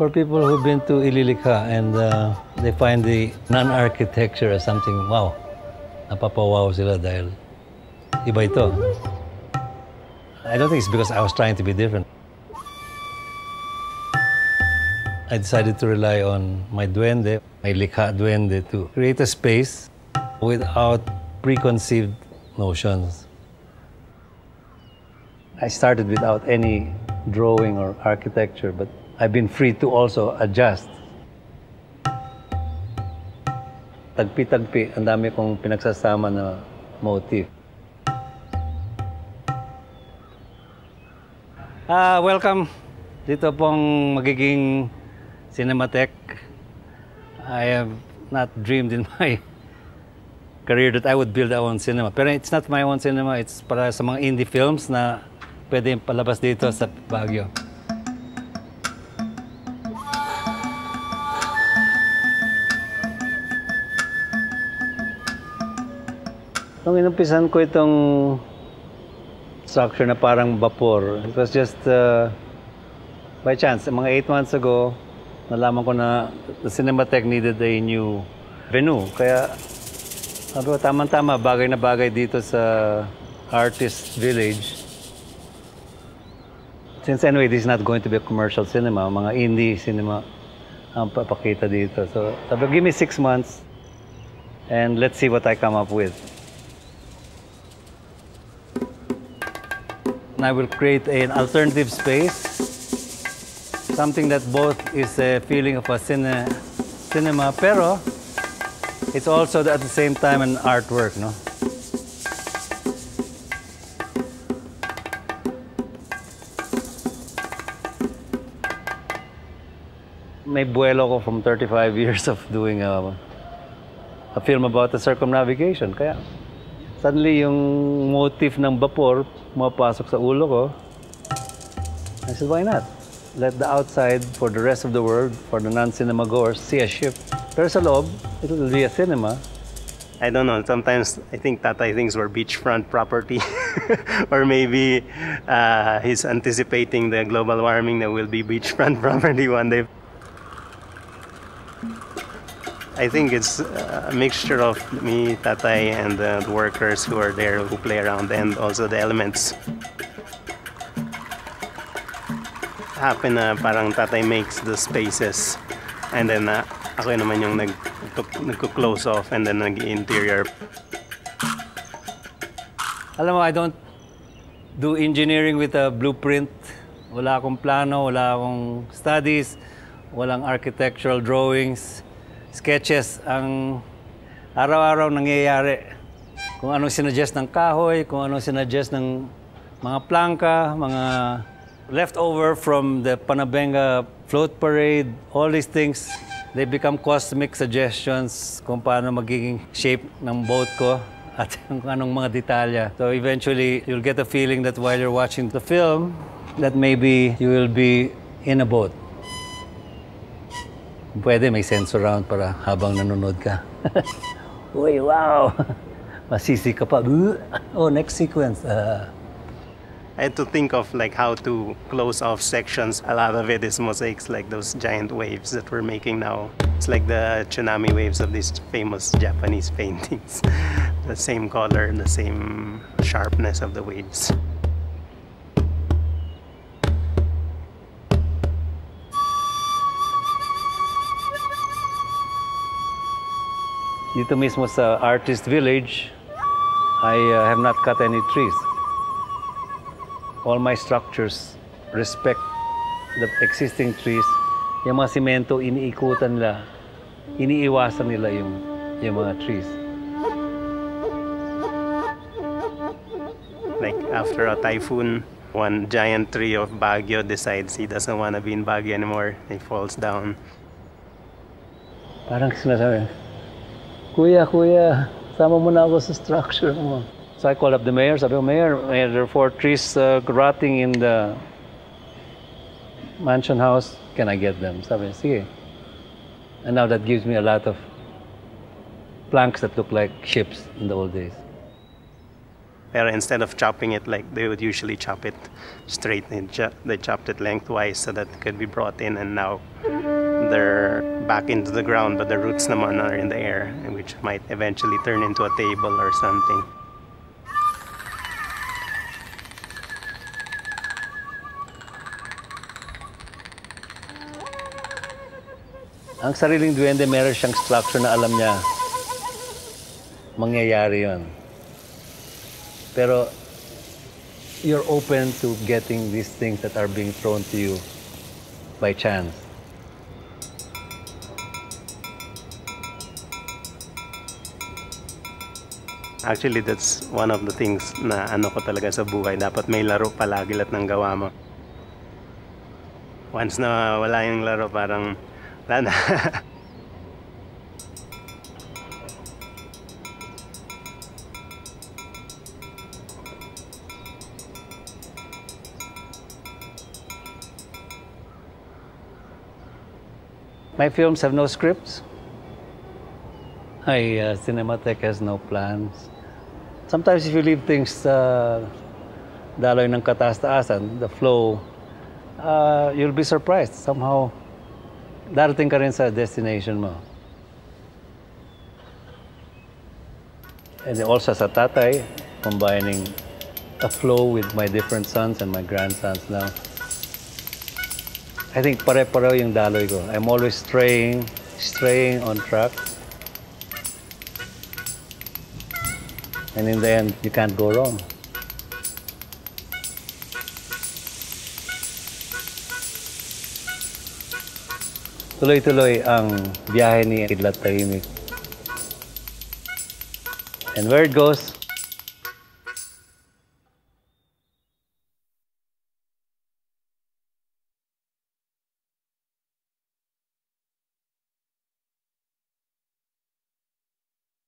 For people who've been to Ili-Likha and uh, they find the non-architecture as something, wow, napapawaw sila dahil iba ito. I don't think it's because I was trying to be different. I decided to rely on my duende, my likha duende, to create a space without preconceived notions. I started without any drawing or architecture, but I've been free to also adjust. Tagpi-tagpi, ang dami kong pinagsasama na motif. Ah, welcome. Dito pong magiging Cinematheque. I have not dreamed in my career that I would build our own cinema. Pero it's not my own cinema, it's para sa mga indie films na pwede palabas dito sa Baguio. Nung inumpisan ko itong structure na parang vapor, it was just uh, by chance. Mga 8 months ago, nalaman ko na the Cinematheque needed a new venue. Kaya sabi ko, tama-tama, bagay na bagay dito sa Artist Village. Since anyway, this is not going to be a commercial cinema, mga indie cinema ang papakita dito. So sabi ko, give me six months and let's see what I come up with. And I will create an alternative space, something that both is a feeling of a cine, cinema, pero it's also at the same time an artwork, no? May buwelo ko from 35 years of doing a, a film about the circumnavigation. Kaya suddenly yung motif ng vapor pumapasok sa ulo ko. I said, why not? Let the outside for the rest of the world, for the non-cinema goers, see a ship. Pero sa loob, it will be a cinema. I don't know. Sometimes I think Tatay thinks we're beachfront property, or maybe uh, he's anticipating the global warming that will be beachfront property one day. I think it's a mixture of me, Tatay, and the workers who are there who play around, and also the elements. Happen na parang Tatay makes the spaces, and then uh, ako naman yung nag nagko-close off and then nag-interior. Alam mo, I don't do engineering with a blueprint. Wala akong plano, wala akong studies, walang architectural drawings, sketches. Ang araw-araw nangyayari. Kung anong sinuggest ng kahoy, kung anong sinuggest ng mga plangka, mga leftover from the Panabenga float parade, all these things, they become cosmic suggestions kung paano magiging shape ng boat ko at kung anong mga detalya. So eventually, you'll get a feeling that while you're watching the film, that maybe you will be in a boat. Pwede may sense around para habang nanonood ka. Uy, wow! Masisi ka pa. Oh, next sequence. Uh, I had to think of like how to close off sections. A lot of it is mosaics, like those giant waves that we're making now. It's like the tsunami waves of these famous Japanese paintings. the same color, the same sharpness of the waves. Dito mismo sa Artist Village, I uh, have not cut any trees. All my structures respect the existing trees. Yung mga simento, iniikutan nila. Iniiwasan nila yung, yung mga trees. Like after a typhoon, one giant tree of Baguio decides he doesn't want to be in Baguio anymore. He falls down. Parang sinasabi, Kuya, kuya, sama mo na ako sa structure mo. So I call up the mayor. Sabi ko, Mayor, Mayor, there are four trees uh, rotting in the mansion house. Can I get them? Sabi, sige. And now that gives me a lot of planks that look like ships in the old days. Pero instead of chopping it like they would usually chop it straight, they, cho- they chopped it lengthwise so that it could be brought in and now they're back into the ground but the roots naman are in the air which might eventually turn into a table or something. Ang sariling duwende, meron siyang structure na alam niya mangyayari yon. Pero you're open to getting these things that are being thrown to you by chance. Actually, that's one of the things na ano ko talaga sa buhay. Dapat may laro palagi lahat ng gawa mo. Once na wala yung laro, parang wala na. My films have no scripts. My uh, has no plans. Sometimes if you leave things uh, daloy ng kataas-taasan, the flow, uh, you'll be surprised. Somehow, darating ka rin sa destination mo. And also sa tatay, combining a flow with my different sons and my grandsons now. I think pare-pareho yung daloy ko. I'm always straying, straying on track. And in the end, you can't go wrong. Tuloy-tuloy ang biyahe ni Kidlat Tahimik. And where it goes,